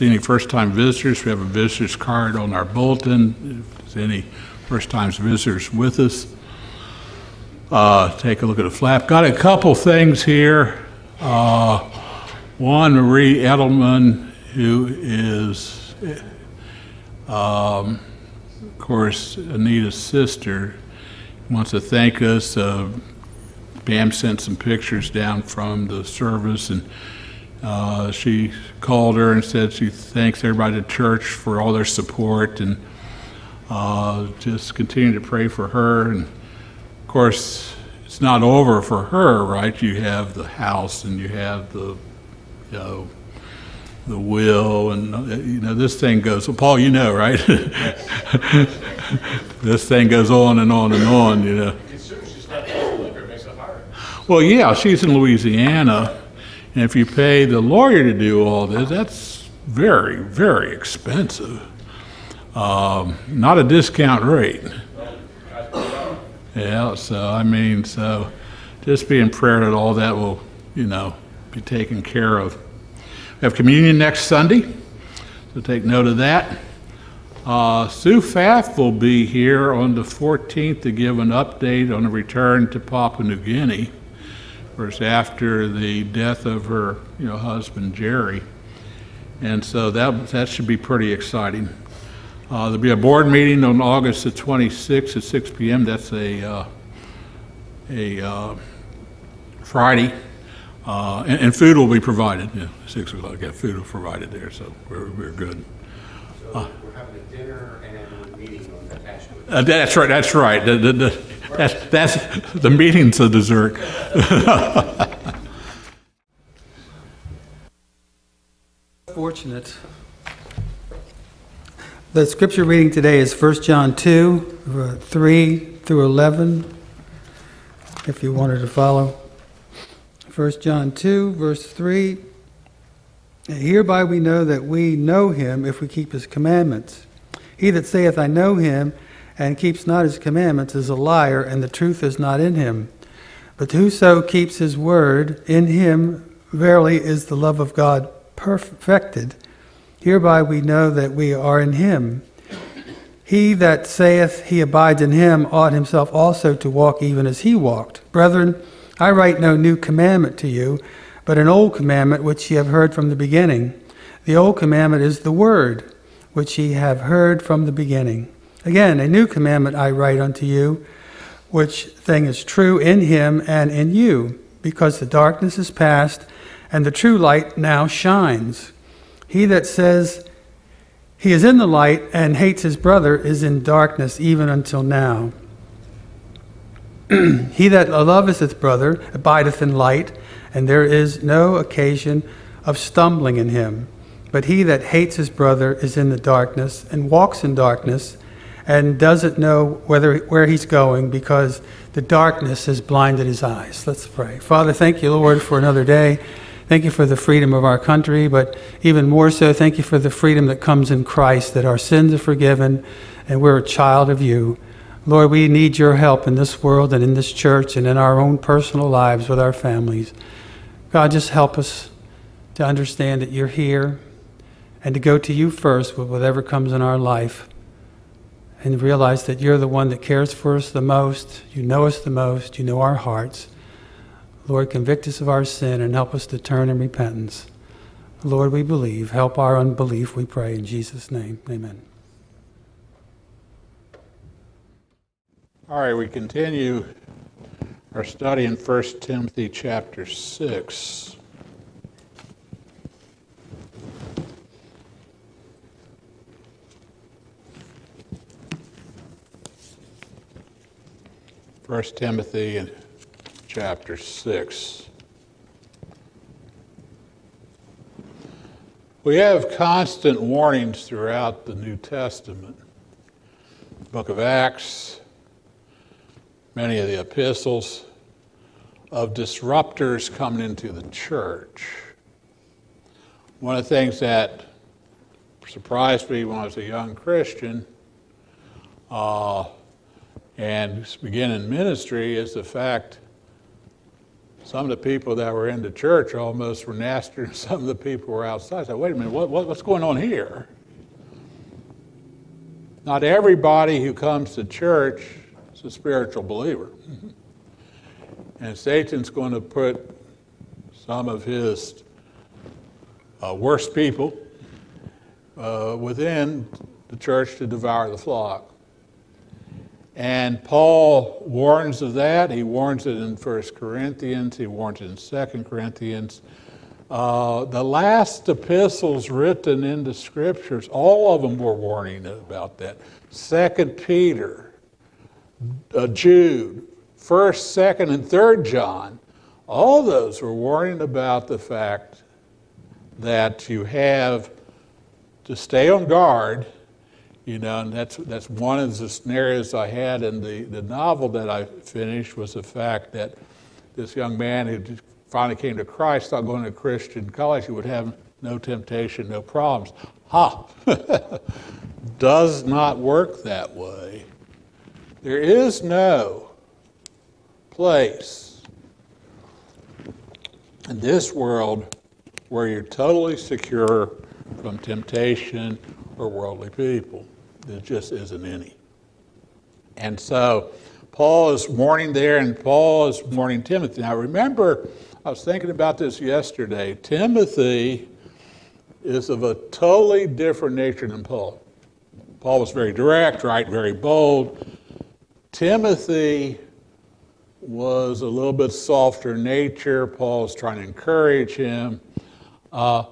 Any first-time visitors, we have a visitor's card on our bulletin. If there's any first-time visitors with us, uh, take a look at the flap. Got a couple things here. Uh, One, Marie Edelman, who is, um, of course, Anita's sister, wants to thank us. Uh, Pam sent some pictures down from the service, and uh, she called her and said she thanks everybody at church for all their support, and uh, just continue to pray for her. And of course, it's not over for her, right? You have the house, and you have the, you know, the will, and uh, you know this thing goes. Well, Paul, you know, right? this thing goes on and on and on. You know. Well, yeah, she's in Louisiana, and if you pay the lawyer to do all this, that's very, very expensive. Um, not a discount rate. Yeah, so I mean, so just be in prayer that all that will, you know, be taken care of. We have communion next Sunday, so take note of that. Uh, Sue Pfaff will be here on the 14th to give an update on the return to Papua New Guinea. Course, after the death of her, you know, husband Jerry, and so that that should be pretty exciting. Uh, there'll be a board meeting on August the 26th at 6 p.m. That's a uh, a uh, Friday, uh, and, and food will be provided. Yeah, six o'clock. Yeah, food will be provided there, so we're we're good. So we're having a dinner and a meeting on Passion Uh, that's right. That's right. The, the, the, that's that's the meeting's a dessert. Fortunate. The scripture reading today is 1 John 2, uh, 3 through 11, if you wanted to follow. 1 John 2, verse 3. Hereby we know that we know him if we keep his commandments. He that saith, I know him, and keeps not his commandments, is a liar, and the truth is not in him. But whoso keeps his word, in him verily is the love of God perfected. Hereby we know that we are in him. He that saith he abides in him ought himself also to walk even as he walked. Brethren, I write no new commandment to you, but an old commandment which ye have heard from the beginning. The old commandment is the word which ye have heard from the beginning. Again, a new commandment I write unto you, which thing is true in him and in you, because the darkness is past, and the true light now shines. He that says he is in the light and hates his brother is in darkness even until now. he that loveth his brother abideth in light, and there is no occasion of stumbling in him. But he that hates his brother is in the darkness and walks in darkness and doesn't know whether, where he's going because the darkness has blinded his eyes. Let's pray. Father, thank you, Lord, for another day. Thank you for the freedom of our country, but even more so, thank you for the freedom that comes in Christ, that our sins are forgiven and we're a child of you. Lord, we need your help in this world and in this church and in our own personal lives with our families. God, just help us to understand that you're here and to go to you first with whatever comes in our life and realize that you're the one that cares for us the most. You know us the most. You know our hearts. Lord, convict us of our sin and help us to turn in repentance. Lord, we believe. Help our unbelief, we pray. In Jesus' name, amen. All right, we continue our study in 1 Timothy chapter 6. First Timothy chapter 6. We have constant warnings throughout the New Testament. Book of Acts, many of the epistles, of disruptors coming into the church. One of the things that surprised me when I was a young Christian uh, and beginning ministry is the fact some of the people that were in the church almost were nastier than some of the people were outside. I said, wait a minute, what, what, what's going on here? Not everybody who comes to church is a spiritual believer. And Satan's going to put some of his uh, worst people uh, within the church to devour the flock. And Paul warns of that. He warns it in 1 Corinthians, he warns it in 2 Corinthians. Uh, the last epistles written in the scriptures, all of them were warning about that. Second Peter, uh, Jude, First, Second, and Third John, all those were warning about the fact that you have to stay on guard you know, and that's, that's one of the scenarios I had in the, the novel that I finished was the fact that this young man who finally came to Christ thought going to Christian college he would have no temptation, no problems. Ha! Does not work that way. There is no place in this world where you're totally secure from temptation or worldly people. There just isn't any. And so Paul is warning there, and Paul is warning Timothy. Now remember, I was thinking about this yesterday. Timothy is of a totally different nature than Paul. Paul was very direct, right? Very bold. Timothy was a little bit softer nature. Paul was trying to encourage him. Uh,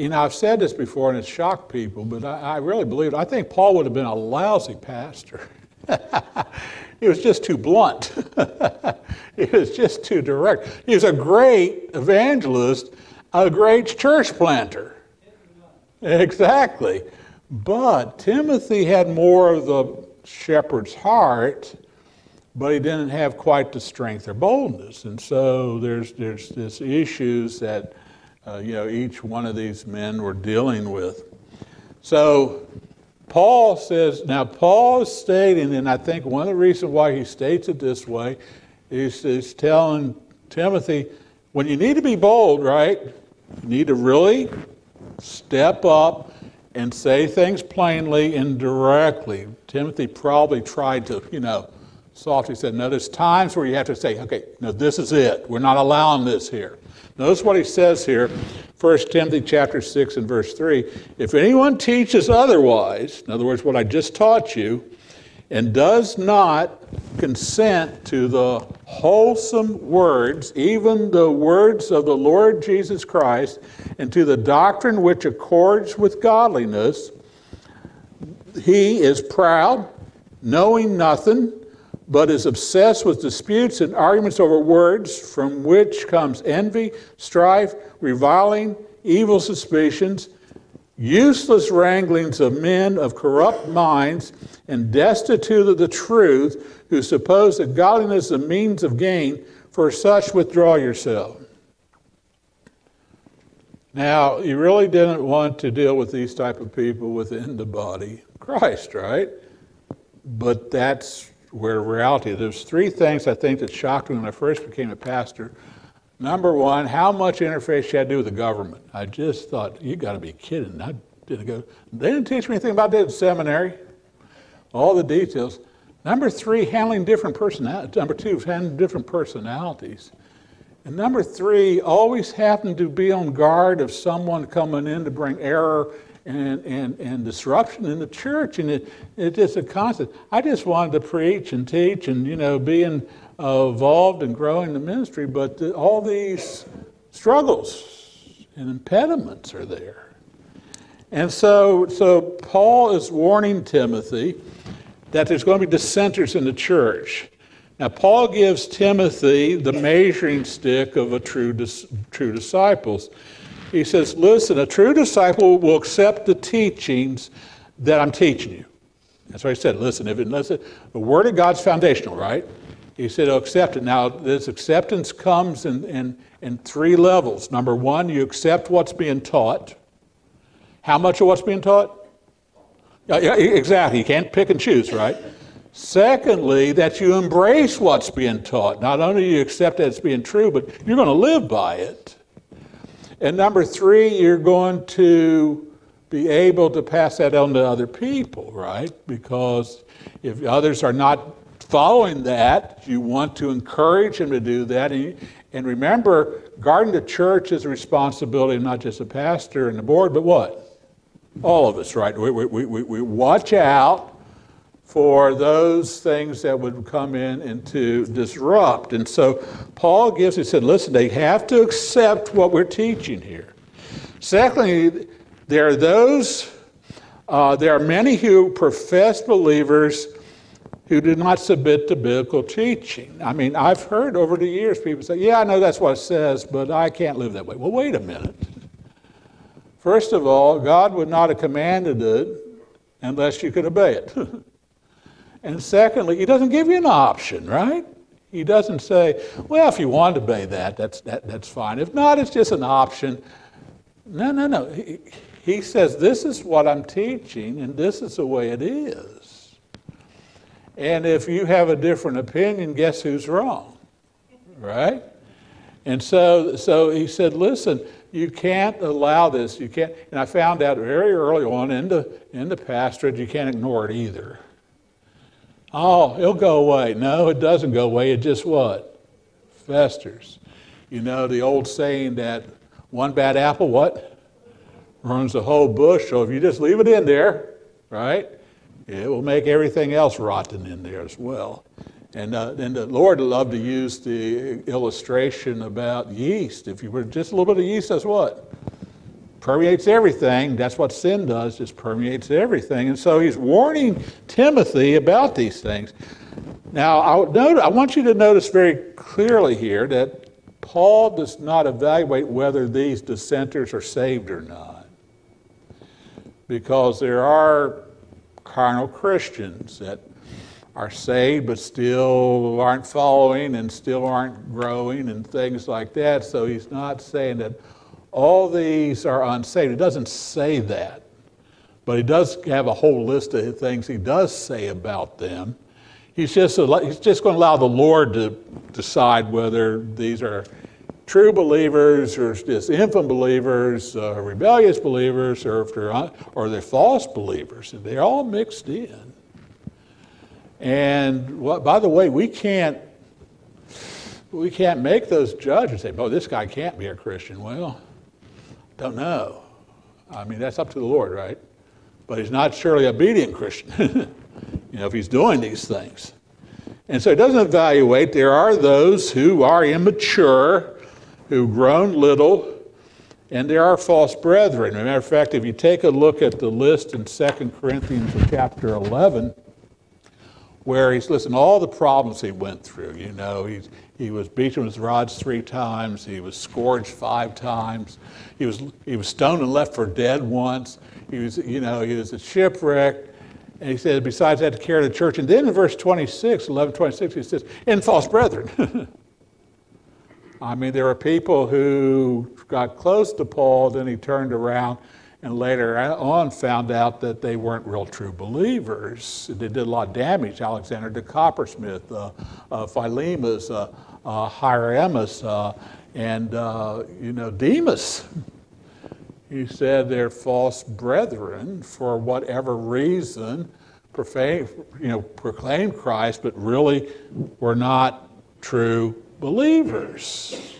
you know, I've said this before and it's shocked people, but I, I really believe it. I think Paul would have been a lousy pastor. he was just too blunt. he was just too direct. He was a great evangelist, a great church planter. Exactly. But Timothy had more of the shepherd's heart, but he didn't have quite the strength or boldness. And so there's, there's this issues that uh, you know, each one of these men were dealing with. So Paul says, now Paul is stating, and I think one of the reasons why he states it this way is he's telling Timothy, when you need to be bold, right, you need to really step up and say things plainly and directly. Timothy probably tried to, you know, softly said, no, there's times where you have to say, okay, no, this is it. We're not allowing this here. Notice what he says here, 1 Timothy chapter 6 and verse 3. If anyone teaches otherwise, in other words, what I just taught you, and does not consent to the wholesome words, even the words of the Lord Jesus Christ, and to the doctrine which accords with godliness, he is proud, knowing nothing but is obsessed with disputes and arguments over words, from which comes envy, strife, reviling, evil suspicions, useless wranglings of men of corrupt minds, and destitute of the truth, who suppose that godliness is a means of gain. For such withdraw yourself. Now, you really didn't want to deal with these type of people within the body of Christ, right? But that's where reality, there's three things I think that shocked me when I first became a pastor. Number one, how much interface you had to do with the government. I just thought, you got to be kidding. I didn't go. They didn't teach me anything about that in seminary. All the details. Number three, handling different personalities. Number two, handling different personalities. And number three, always having to be on guard of someone coming in to bring error and, and, and disruption in the church. And it, it's just a constant. I just wanted to preach and teach and, you know, being uh, involved and growing the ministry, but the, all these struggles and impediments are there. And so, so Paul is warning Timothy that there's going to be dissenters in the church. Now, Paul gives Timothy the measuring stick of a true, true disciples. He says, Listen, a true disciple will accept the teachings that I'm teaching you. That's what he said. Listen, if it, listen, the Word of God's foundational, right? He said, oh, accept it. Now, this acceptance comes in, in, in three levels. Number one, you accept what's being taught. How much of what's being taught? Yeah, yeah, exactly. You can't pick and choose, right? Secondly, that you embrace what's being taught. Not only do you accept that it's being true, but you're going to live by it. And number three, you're going to be able to pass that on to other people, right? Because if others are not following that, you want to encourage them to do that. And, and remember, guarding the church is a responsibility not just the pastor and the board, but what? All of us, right? We, we, we, we watch out for those things that would come in and to disrupt. And so Paul gives, he said, listen, they have to accept what we're teaching here. Secondly, there are those, uh, there are many who profess believers who do not submit to biblical teaching. I mean, I've heard over the years people say, yeah, I know that's what it says, but I can't live that way. Well, wait a minute. First of all, God would not have commanded it unless you could obey it. And secondly, he doesn't give you an option, right? He doesn't say, well, if you want to obey that, that's, that, that's fine. If not, it's just an option. No, no, no. He, he says, this is what I'm teaching, and this is the way it is. And if you have a different opinion, guess who's wrong? Right? And so, so he said, listen, you can't allow this. You can't. And I found out very early on in the, in the pastorate, you can't ignore it either. Oh, it'll go away. No, it doesn't go away. It just what? Festers. You know the old saying that one bad apple, what? Runs the whole bush. So if you just leave it in there, right, it will make everything else rotten in there as well. And, uh, and the Lord loved to use the illustration about yeast. If you were just a little bit of yeast, that's what? Permeates everything. That's what sin does, just permeates everything. And so he's warning Timothy about these things. Now, I, I want you to notice very clearly here that Paul does not evaluate whether these dissenters are saved or not. Because there are carnal Christians that are saved but still aren't following and still aren't growing and things like that. So he's not saying that all these are unsaved. It doesn't say that, but he does have a whole list of things he does say about them. He's just, he's just going to allow the Lord to decide whether these are true believers or just infant believers, uh, rebellious believers, or if they're, un- or they're false believers. They're all mixed in. And what, by the way, we can't we can't make those judges say, "Oh, this guy can't be a Christian." Well, don't know. I mean, that's up to the Lord, right? But he's not surely obedient Christian, you know, if he's doing these things. And so he doesn't evaluate. There are those who are immature, who've grown little, and there are false brethren. As a matter of fact, if you take a look at the list in 2 Corinthians chapter 11, where he's listing all the problems he went through. You know, he's, he was beaten with rods three times. He was scourged five times. He was, he was stoned and left for dead once. He was, you know, he was a shipwreck. And he said, besides that, to care of the church. And then in verse 26, 11, 26, he says, in false brethren. I mean, there were people who got close to Paul, then he turned around and later on found out that they weren't real true believers. They did a lot of damage. Alexander the coppersmith, uh, uh, Philetus, uh, uh, uh, and uh, you know Demas. He said they're false brethren for whatever reason, profane, you know, proclaimed Christ, but really were not true believers.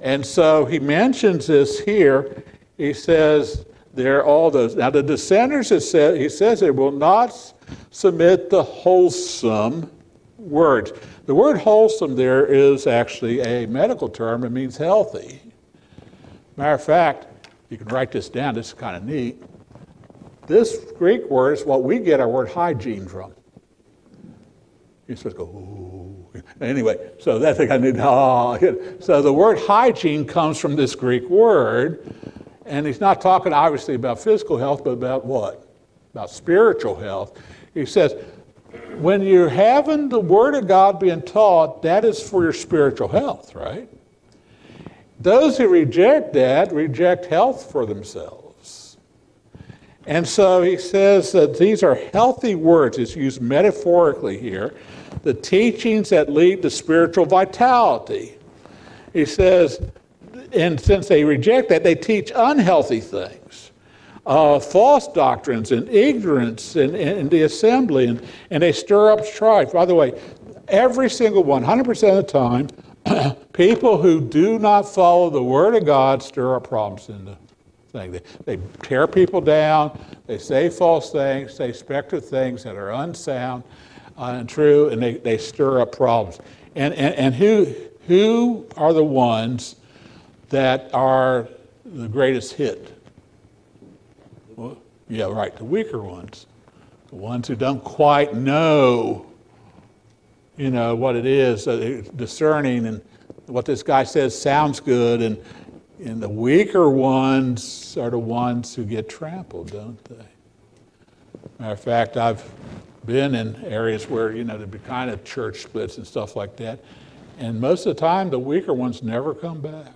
And so he mentions this here. He says there are all those. Now the dissenters, said, he says, they will not submit the wholesome words. The word wholesome there is actually a medical term, it means healthy. Matter of fact, you can write this down, this is kind of neat. This Greek word is what we get our word hygiene from. You're supposed to go, ooh. Anyway, so that's I need, oh. So the word hygiene comes from this Greek word, and he's not talking obviously about physical health, but about what? About spiritual health. He says, when you're having the Word of God being taught, that is for your spiritual health, right? Those who reject that reject health for themselves. And so he says that these are healthy words. It's used metaphorically here. The teachings that lead to spiritual vitality. He says, and since they reject that, they teach unhealthy things, uh, false doctrines and ignorance in, in, the assembly, and, and they stir up strife. By the way, every single one, 100% of the time, people who do not follow the Word of God stir up problems in the thing. They, they tear people down, they say false things, say spectral things that are unsound, untrue, and they, they stir up problems. And, and, and who, who are the ones that are the greatest hit? Well, yeah, right, the weaker ones. The ones who don't quite know, you know, what it is, uh, discerning and what this guy says sounds good, and, and the weaker ones are the ones who get trampled, don't they? Matter of fact, I've been in areas where, you know, there'd be kind of church splits and stuff like that. And most of the time, the weaker ones never come back.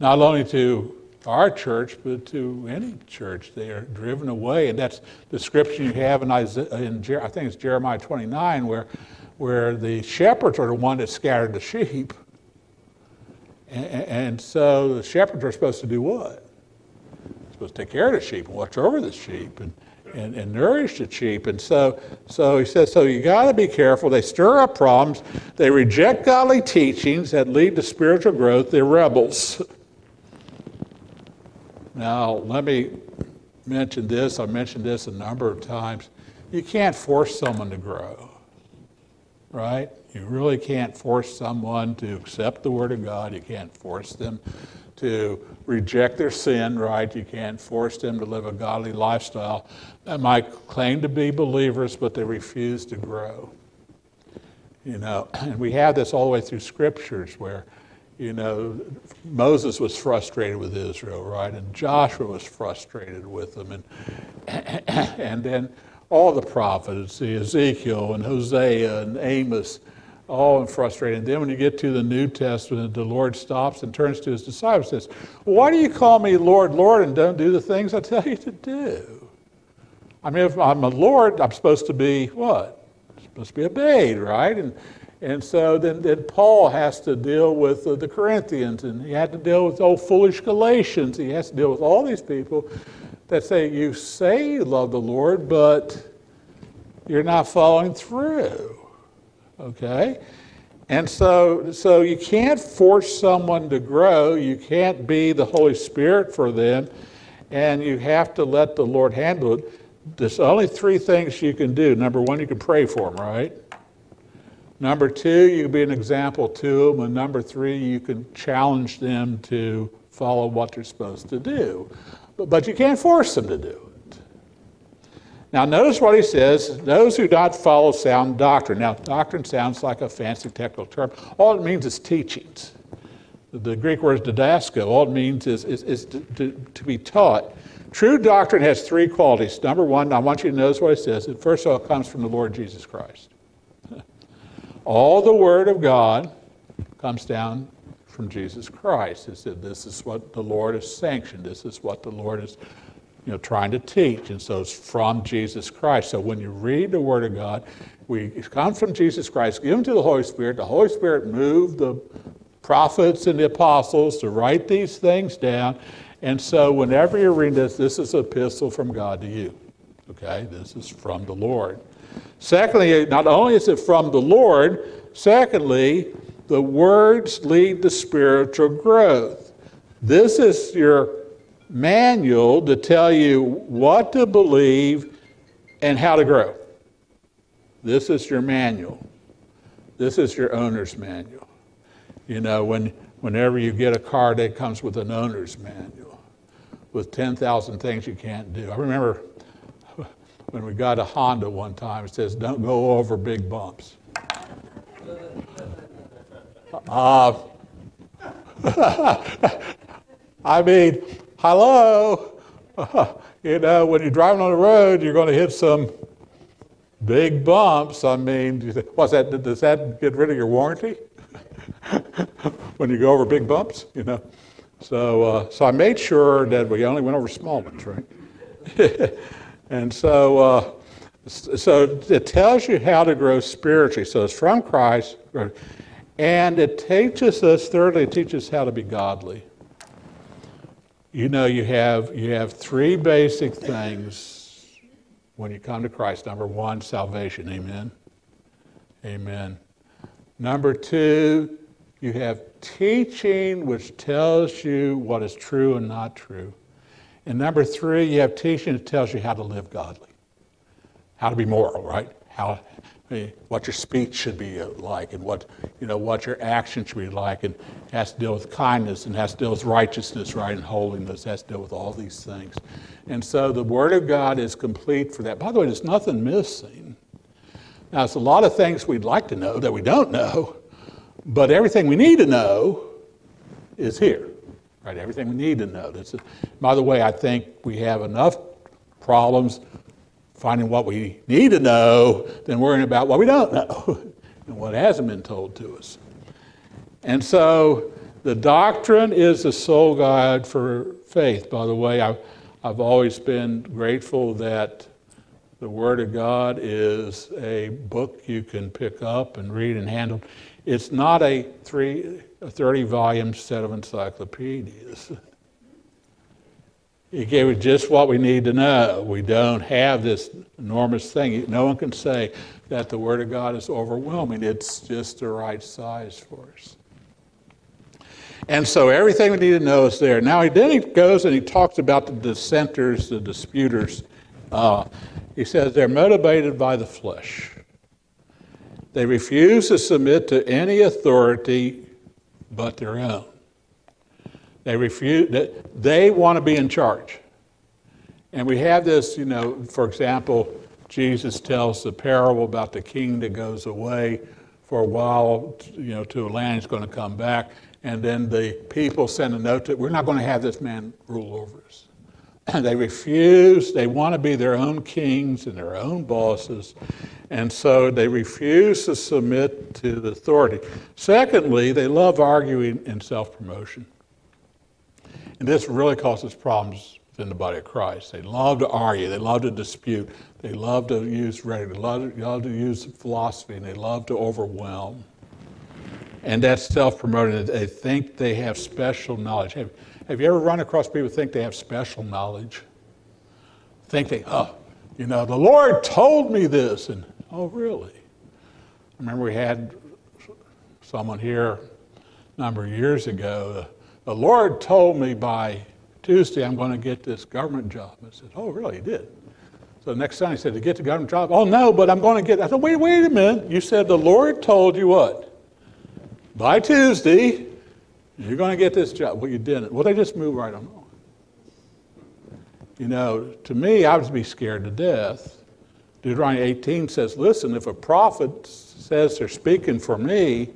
Not only to our church, but to any church. They are driven away. And that's the description you have in, Isaiah, in I think it's Jeremiah 29, where, where the shepherds are the one that scattered the sheep. And, and so the shepherds are supposed to do what? They're supposed to take care of the sheep and watch over the sheep. And, and, and nourish the sheep. And so, so he says, so you got to be careful. They stir up problems. They reject godly teachings that lead to spiritual growth. They're rebels. Now, let me mention this. I mentioned this a number of times. You can't force someone to grow, right? You really can't force someone to accept the Word of God. You can't force them to reject their sin, right? You can't force them to live a godly lifestyle that might claim to be believers, but they refuse to grow. You know, and we have this all the way through scriptures where, you know, Moses was frustrated with Israel, right? And Joshua was frustrated with them. And, and then all the prophets, Ezekiel and Hosea and Amos, all frustrated. And then when you get to the New Testament, the Lord stops and turns to his disciples and says, Why do you call me Lord, Lord, and don't do the things I tell you to do? I mean, if I'm a Lord, I'm supposed to be what? I'm supposed to be obeyed, right? And, and so then, then Paul has to deal with uh, the Corinthians, and he had to deal with old foolish Galatians. He has to deal with all these people that say, You say you love the Lord, but you're not following through okay? And so, so you can't force someone to grow. You can't be the Holy Spirit for them, and you have to let the Lord handle it. There's only three things you can do. Number one, you can pray for them, right? Number two, you can be an example to them. And number three, you can challenge them to follow what they're supposed to do. But, but you can't force them to do it. Now, notice what he says those who do not follow sound doctrine. Now, doctrine sounds like a fancy technical term. All it means is teachings. The Greek word is didasco. All it means is, is, is to, to, to, be taught. True doctrine has three qualities. Number one, I want you to notice what it says. It first of all comes from the Lord Jesus Christ. All the Word of God comes down from Jesus Christ. It said, This is what the Lord has sanctioned. This is what the Lord is you know, trying to teach. And so it's from Jesus Christ. So when you read the Word of God, we come from Jesus Christ, given to the Holy Spirit. The Holy Spirit moved the prophets and the apostles to write these things down. And so whenever you read this, this is an epistle from God to you. Okay? This is from the Lord. Secondly, not only is it from the Lord, secondly, the words lead to spiritual growth. This is your manual to tell you what to believe and how to grow. This is your manual. This is your owner's manual. You know, when, whenever you get a car that comes with an owner's manual with 10,000 things you can't do. I remember when we got a Honda one time, it says, don't go over big bumps. Uh, I mean, hello. you know, when you're driving on the road, you're going to hit some big bumps. I mean, what's that? Does that get rid of your warranty when you go over big bumps? You know. So, uh, so I made sure that we only went over small ones, right? And so, uh, so it tells you how to grow spiritually. So it's from Christ, and it teaches us. Thirdly, it teaches how to be godly. You know, you have you have three basic things when you come to Christ. Number one, salvation. Amen. Amen. Number two, you have teaching which tells you what is true and not true. And number three, you have teaching that tells you how to live godly, how to be moral, right? How, what your speech should be like, and what you know what your action should be like, and has to deal with kindness, and has to deal with righteousness, right, and holiness. Has to deal with all these things. And so the Word of God is complete for that. By the way, there's nothing missing. Now, it's a lot of things we'd like to know that we don't know, but everything we need to know is here, right? Everything we need to know. That's by the way, I think we have enough problems finding what we need to know than worrying about what we don't know and what hasn't been told to us. And so the doctrine is the sole guide for faith. By the way, I've, I've always been grateful that the Word of God is a book you can pick up and read and handle. It's not a, three, a 30 volume set of encyclopedias. He gave us just what we need to know. We don't have this enormous thing. No one can say that the Word of God is overwhelming. It's just the right size for us. And so everything we need to know is there. Now, he then he goes and he talks about the dissenters, the disputers. Uh, he says they're motivated by the flesh. They refuse to submit to any authority but their own. They refuse, they want to be in charge. And we have this, you know, for example, Jesus tells the parable about the king that goes away for a while, you know, to a land he's going to come back. And then the people send a note to, we're not going to have this man rule over us. They refuse, they want to be their own kings and their own bosses. And so they refuse to submit to the authority. Secondly, they love arguing and self promotion. And this really causes problems within the body of Christ. They love to argue, they love to dispute, they love to use rhetoric, they love, love to use philosophy, and they love to overwhelm. And that's self promoting. They think they have special knowledge. Have, have you ever run across people who think they have special knowledge? Think they, oh, you know, the Lord told me this. And, oh, really? I remember we had someone here a number of years ago. The Lord told me by Tuesday I'm going to get this government job. I said, oh, really? He did. So the next Sunday he said, to get the government job? Oh, no, but I'm going to get I said, wait, wait a minute. You said the Lord told you what? By Tuesday, you're going to get this job. Well, you didn't. Well, they just moved right on. You know, to me, I would be scared to death. Deuteronomy 18 says, listen, if a prophet says they're speaking for me,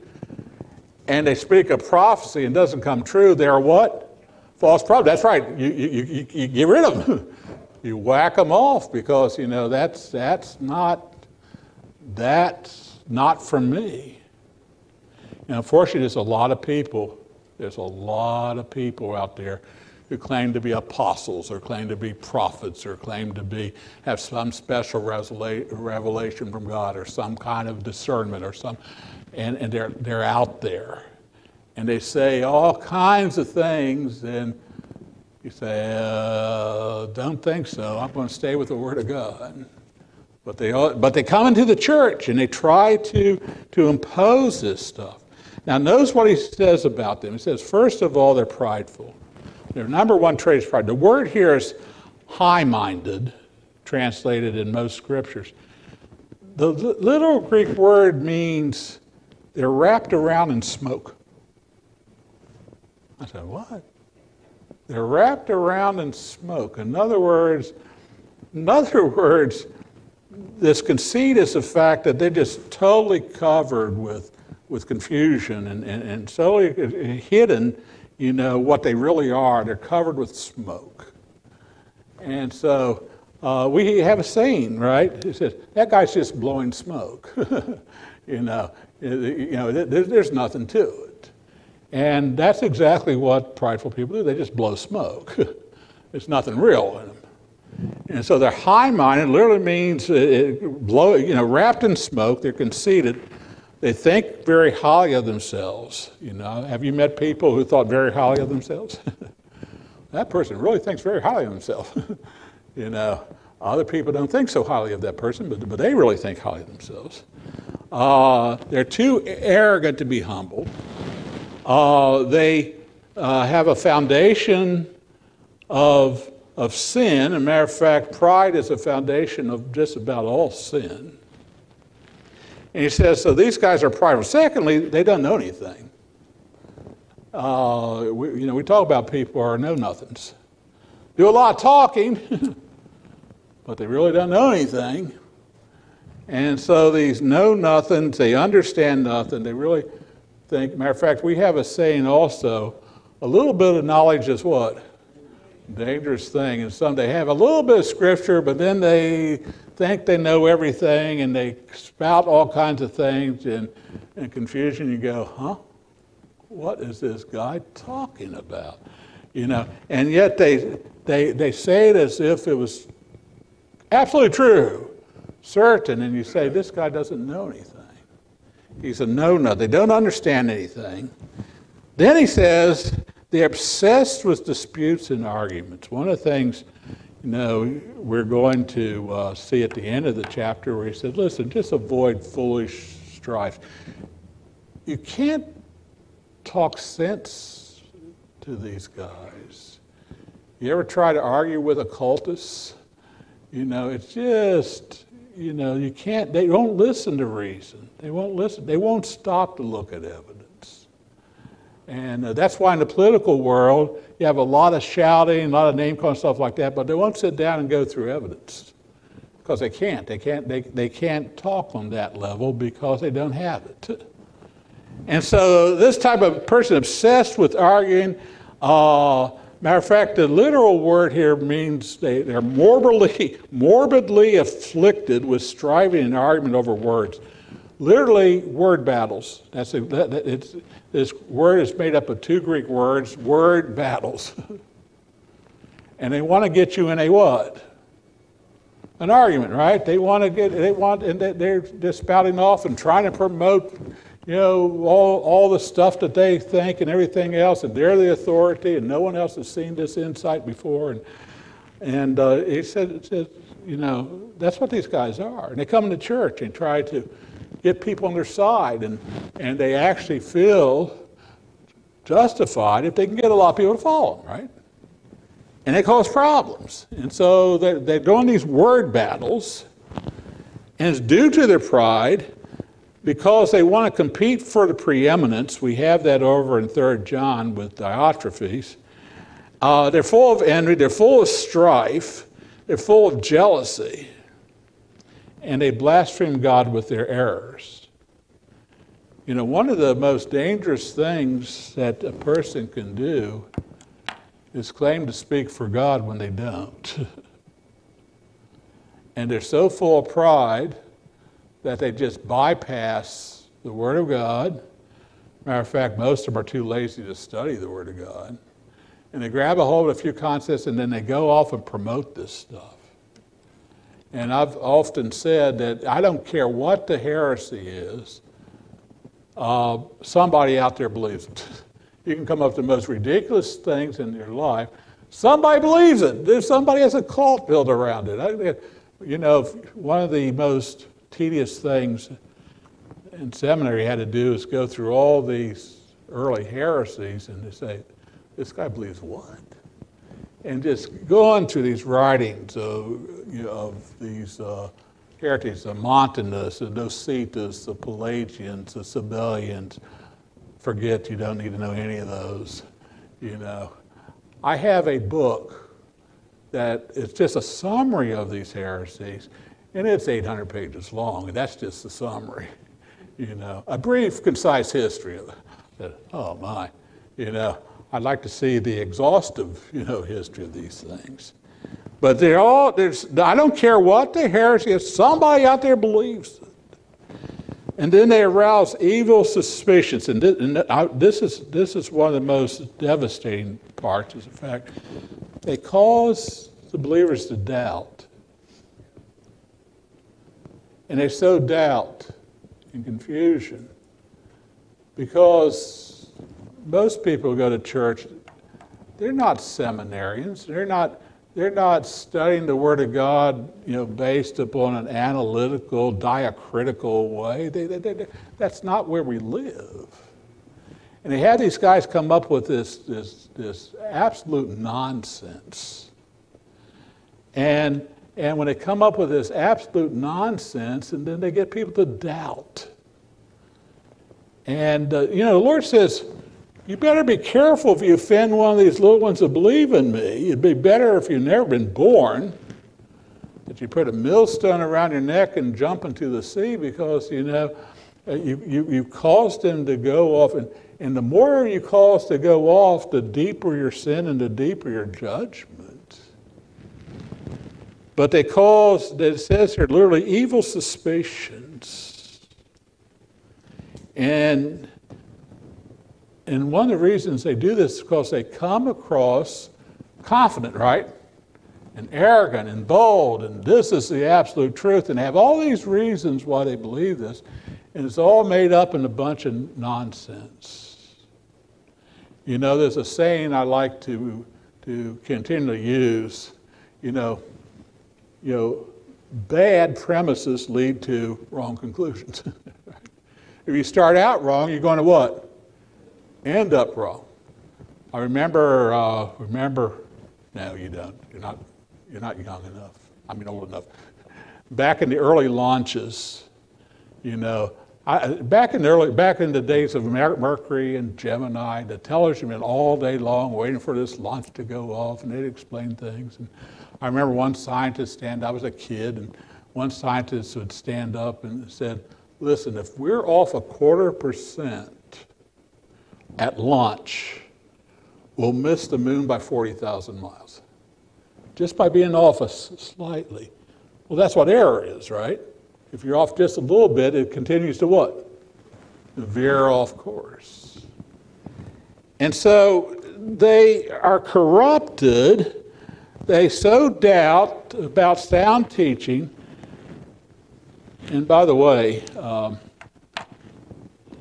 and they speak a prophecy and doesn't come true, they're what? False prophet. That's right. You, you, you, you get rid of them. you whack them off because, you know, that's, that's not, that's not from me. And unfortunately, there's a lot of people there's a lot of people out there who claim to be apostles or claim to be prophets or claim to be have some special revelation from God or some kind of discernment or some and, and they're they're out there. And they say all kinds of things and you say, uh, don't think so. I'm going to stay with the Word of God. But they, but they come into the church and they try to, to impose this stuff. Now, notice what he says about them. He says, first of all, they're prideful. Their number one trait is pride. The word here is high minded, translated in most scriptures. The little Greek word means they're wrapped around in smoke. I said, what? They're wrapped around in smoke. In other words, in other words, this conceit is the fact that they're just totally covered with with confusion and, and, and so hidden, you know, what they really are. They're covered with smoke. And so uh, we have a saying, right? It says, that guy's just blowing smoke. you know, you know there's, there's nothing to it. And that's exactly what prideful people do. They just blow smoke. There's nothing real in them. And so they're high minded, literally means uh, it blow, you know, wrapped in smoke, they're conceited. They think very highly of themselves. You know, have you met people who thought very highly of themselves? that person really thinks very highly of himself. you know, other people don't think so highly of that person, but, but they really think highly of themselves. Uh, they're too arrogant to be humbled. Uh, they uh, have a foundation of, of sin. As a matter of fact, pride is a foundation of just about all sin. And he says, so these guys are prideful. Secondly, they don't know anything. Uh, we, you know, we talk about people are know nothings. Do a lot of talking, but they really don't know anything. And so these know nothings, they understand nothing, they really think. Matter of fact, we have a saying also a little bit of knowledge is what? Dangerous thing. And some they have a little bit of scripture, but then they think they know everything and they spout all kinds of things and, in confusion. You go, huh? What is this guy talking about? You know, and yet they, they, they say it as if it was absolutely true, certain, and you say, this guy doesn't know anything. He's a no-no. They don't understand anything. Then he says, they're obsessed with disputes and arguments. One of the things, you know, we're going to uh, see at the end of the chapter where he said, listen, just avoid foolish strife. You can't talk sense to these guys. You ever try to argue with occultists? You know, it's just, you know, you can't, they don't listen to reason. They won't listen. They won't stop to look at evidence. And uh, that's why in the political world, you have a lot of shouting, a lot of name calling, stuff like that, but they won't sit down and go through evidence because they can't. They can't, they, they can't talk on that level because they don't have it. And so this type of person obsessed with arguing, uh, matter of fact, the literal word here means they, they're morbidly, morbidly afflicted with striving and argument over words. Literally, word battles. That's a, that, it's, this word is made up of two Greek words, word battles. and they want to get you in a what? An argument, right? They want to get, they want, and they're just spouting off and trying to promote, you know, all, all the stuff that they think and everything else, and they're the authority, and no one else has seen this insight before. And, and uh, he said, said, you know, that's what these guys are. And they come into church and try to get people on their side, and, and they actually feel justified if they can get a lot of people to follow them, right? And they cause problems. And so they're, they're doing these word battles, and it's due to their pride because they want to compete for the preeminence. We have that over in 3 John with Diotrephes. Uh, they're full of envy, they're full of strife, they're full of jealousy and they blaspheme God with their errors. You know, one of the most dangerous things that a person can do is claim to speak for God when they don't. and they're so full of pride that they just bypass the Word of God. Matter of fact, most of them are too lazy to study the Word of God. And they grab a hold of a few concepts and then they go off and promote this stuff. And I've often said that I don't care what the heresy is, uh, somebody out there believes it. You can come up with the most ridiculous things in your life. Somebody believes it. There's somebody has a cult built around it. I, you know, one of the most tedious things in seminary had to do is go through all these early heresies and to say, this guy believes what? And just going through these writings of, you know, of these uh, heretics, the Montanus, the Docetus, the Pelagians, the Sabellians. Forget you don't need to know any of those, you know. I have a book that is just a summary of these heresies, and it's 800 pages long, and that's just the summary, you know. A brief, concise history of it. Oh my, you know. I'd like to see the exhaustive, you know, history of these things. But they're all, there's, I don't care what the heresy is, somebody out there believes it. And then they arouse evil suspicions. And, this, and I, this, is, this is one of the most devastating parts, is the fact they cause the believers to doubt. And they sow doubt and confusion because most people go to church, they're not seminarians. They're not, they're not studying the Word of God, you know, based upon an analytical, diacritical way. They, they, they, that's not where we live. And they had these guys come up with this, this, this absolute nonsense. And, and when they come up with this absolute nonsense, and then they get people to doubt. And, uh, you know, the Lord says, you better be careful if you offend one of these little ones that believe in me. It'd be better if you'd never been born, that you put a millstone around your neck and jump into the sea because, you know, uh, you, you, you caused them to go off. And, and the more you cause to go off, the deeper your sin and the deeper your judgment. But they cause, it says here, literally evil suspicions. And, and one of the reasons they do this is because they come across confident, right? And arrogant and bold, and this is the absolute truth, and have all these reasons why they believe this. And it's all made up in a bunch of nonsense. You know, there's a saying I like to, to continually use, you know, you know, bad premises lead to wrong conclusions. if you start out wrong, you're going to what? End up wrong. I remember, uh, remember, no, you don't. You're not, you're not young enough. I mean, old enough. Back in the early launches, you know, I, back in the early, back in the days of Mercury and Gemini, the television went all day long waiting for this launch to go off, and they'd explain things. And I remember one scientist stand. I was a kid, and one scientist would stand up and said, "Listen, if we're off a quarter percent at launch, we'll miss the moon by 40,000 miles, just by being off slightly." Well, that's what error is, right? If you're off just a little bit, it continues to what? Veer off course. And so they are corrupted. They sow doubt about sound teaching. And by the way, um,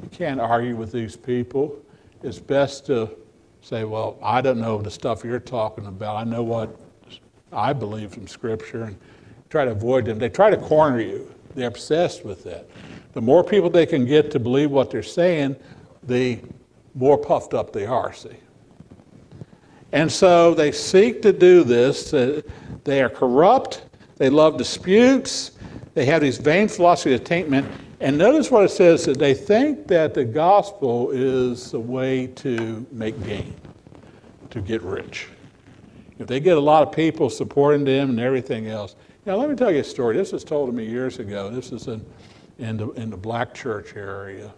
you can't argue with these people. It's best to say, well, I don't know the stuff you're talking about. I know what I believe from Scripture, and try to avoid them. They try to corner you. They're obsessed with that. The more people they can get to believe what they're saying, the more puffed up they are, see. And so they seek to do this. Uh, they are corrupt. They love disputes. They have these vain philosophy of attainment. And notice what it says that they think that the gospel is a way to make gain, to get rich. If they get a lot of people supporting them and everything else, now, let me tell you a story. This was told to me years ago. This is in, in, the, in the black church area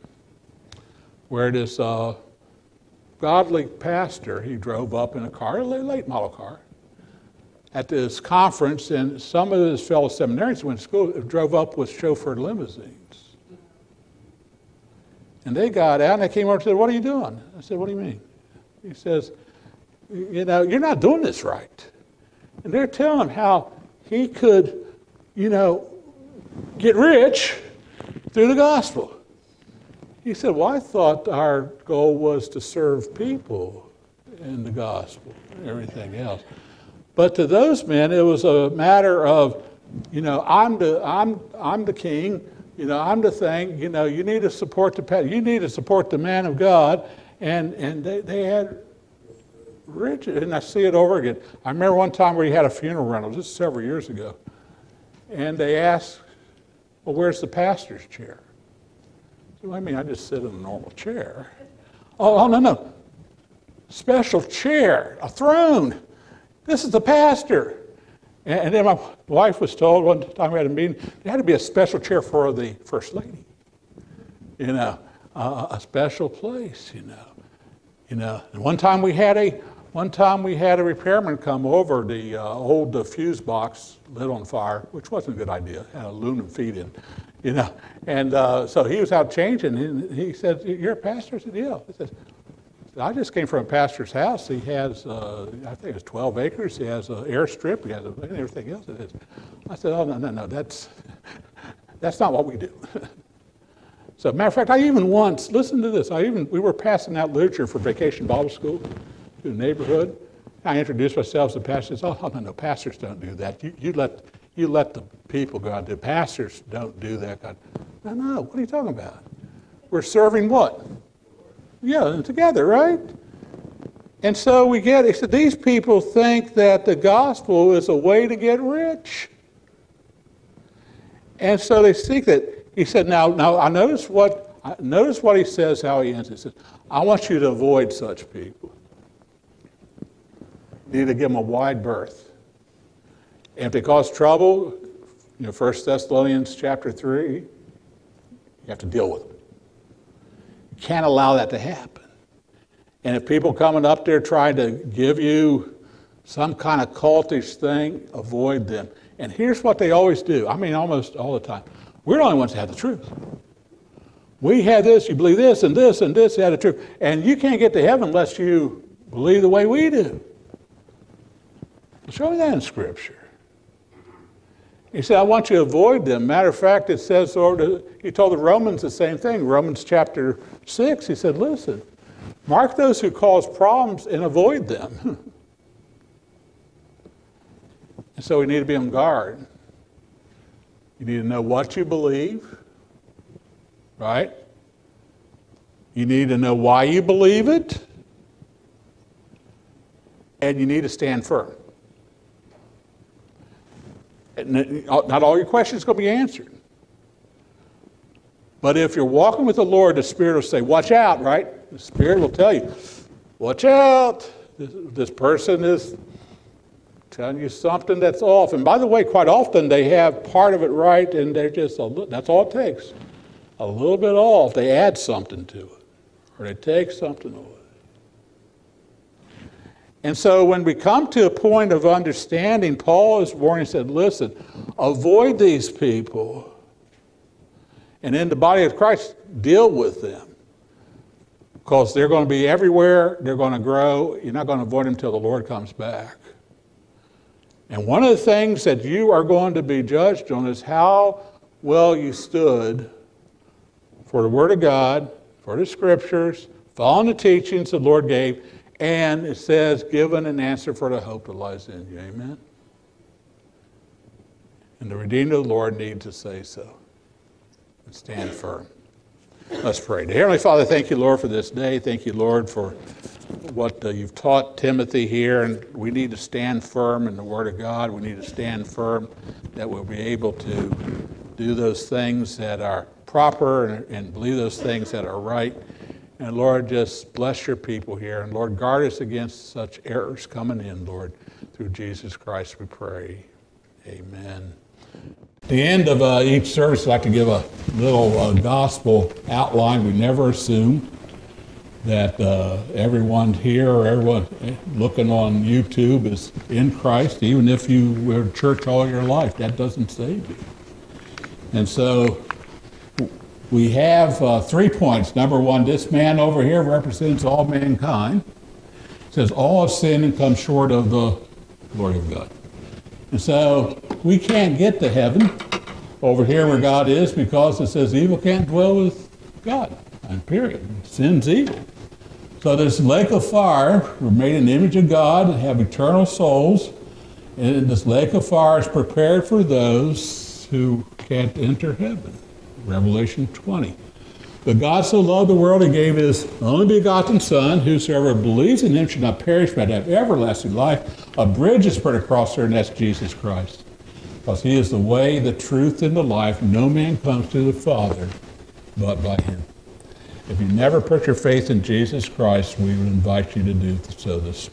where this uh, godly pastor, he drove up in a car, a late model car, at this conference, and some of his fellow seminarians went to school drove up with chauffeured limousines. And they got out and they came over and said, What are you doing? I said, What do you mean? He says, You know, you're not doing this right. And they're telling him how he could, you know, get rich through the gospel. He said, Well, I thought our goal was to serve people in the gospel and everything else. But to those men, it was a matter of, you know, I'm the, I'm, I'm the king, you know, I'm the thing, you know, you need to support the, you need to support the man of God. And, and they, they had Richard, and I see it over again. I remember one time where he had a funeral rental, just several years ago, and they asked, "Well, where's the pastor's chair?" So I mean, I just sit in a normal chair. Oh, oh no, no, special chair, a throne. This is the pastor. And, then my wife was told one time we had a meeting, there had to be a special chair for the first lady. You know, uh, a special place. You know. You know, and one time we had a one time we had a repairman come over, the uh, old uh, fuse box lit on fire, which wasn't a good idea, had aluminum feet in, you know. And uh, so he was out changing, and he said, you're a pastor? I said, yeah. Said, said, I just came from a pastor's house. He has, uh, I think it's 12 acres. He has an airstrip. He has a, everything else. It is. I said, oh, no, no, no, that's, that's not what we do. so, matter of fact, I even once, listen to this, I even, we were passing out literature for vacation Bible school to the neighborhood. I introduced myself to the pastor. He says, oh, no, no, pastors don't do that. You, you, let, you let the people go out there. Pastors don't do that. God. No, no, what are you talking about? We're serving what? Yeah, together, right? And so we get, he said, these people think that the gospel is a way to get rich. And so they seek that. He said, now, now I notice what, I notice what he says, how he ends. He says, I want you to avoid such people. You need to give them a wide berth. And if they cause trouble, you know, 1 Thessalonians chapter 3, you have to deal with them. Can't allow that to happen. And if people coming up there trying to give you some kind of cultish thing, avoid them. And here's what they always do. I mean, almost all the time. We're the only ones that have the truth. We have this, you believe this, and this, and this, have the truth. And you can't get to heaven unless you believe the way we do. Show me that in Scripture. He said, I want you to avoid them. Matter of fact, it says, he told the Romans the same thing. Romans chapter 6, he said, listen, mark those who cause problems and avoid them. and so we need to be on guard. You need to know what you believe, right? You need to know why you believe it, and you need to stand firm. Uh, not all your questions are going to be answered. But if you're walking with the Lord, the Spirit will say, Watch out, right? The Spirit will tell you, Watch out. This, this person is telling you something that's off. And by the way, quite often they have part of it right and they're just, a, that's all it takes. A little bit off. They add something to it or they take something away. And so when we come to a point of understanding, Paul is warning, said, listen, avoid these people. And in the body of Christ, deal with them. Because they're going to be everywhere, they're going to grow. You're not going to avoid them until the Lord comes back. And one of the things that you are going to be judged on is how well you stood for the Word of God, for the Scriptures, following the teachings the Lord gave, and it says, given an answer for the hope that lies in you. Amen? And the redeemed of the Lord need to say so and stand firm. Let's pray. Dear Heavenly Father, thank you, Lord, for this day. Thank you, Lord, for what uh, you've taught Timothy here. And we need to stand firm in the Word of God. We need to stand firm that we'll be able to do those things that are proper and, and believe those things that are right. And Lord, just bless your people here. And Lord, guard us against such errors coming in, Lord. Through Jesus Christ we pray. Amen. At the end of uh, each service, I'd like to give a little uh, gospel outline. We never assume that uh, everyone here or everyone looking on YouTube is in Christ, even if you were in church all your life. That doesn't save you. And so we have uh, three points. Number one, this man over here represents all mankind. It says all have sinned and come short of the glory of God. And so we can't get to heaven over here where God is because it says evil can't dwell with God. And period. Sin's evil. So this lake of fire, we're made in the image of God and have eternal souls. And this lake of fire is prepared for those who can't enter heaven. Revelation 20. But God so loved the world, he gave his only begotten Son. Whosoever believes in him should not perish, but have everlasting life. A bridge is spread across there, and that's Jesus Christ. Because he is the way, the truth, and the life. No man comes to the Father but by him. If you never put your faith in Jesus Christ, we would invite you to do so this.